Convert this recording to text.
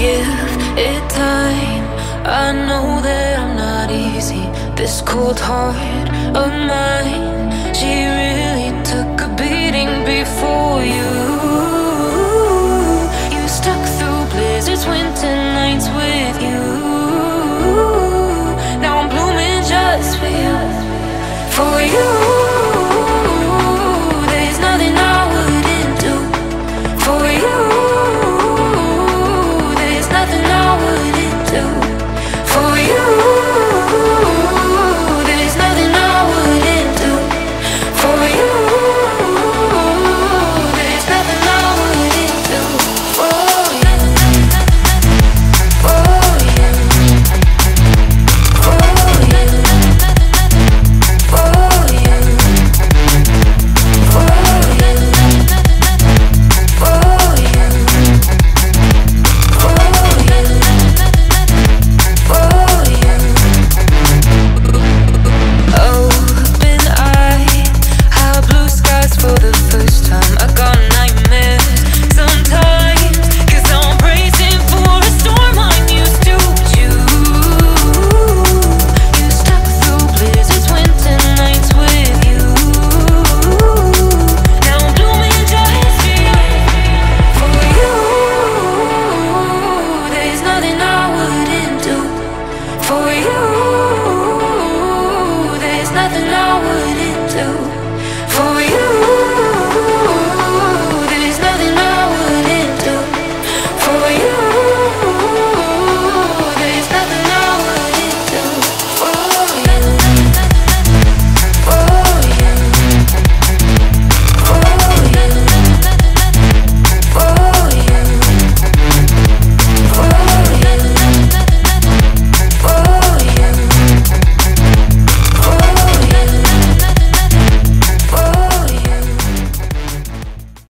give it time. I know that I'm not easy. This cold heart of mine, she really took a beating before you. You stuck through blizzards, winter nights with you. Now I'm blooming just for you, for you.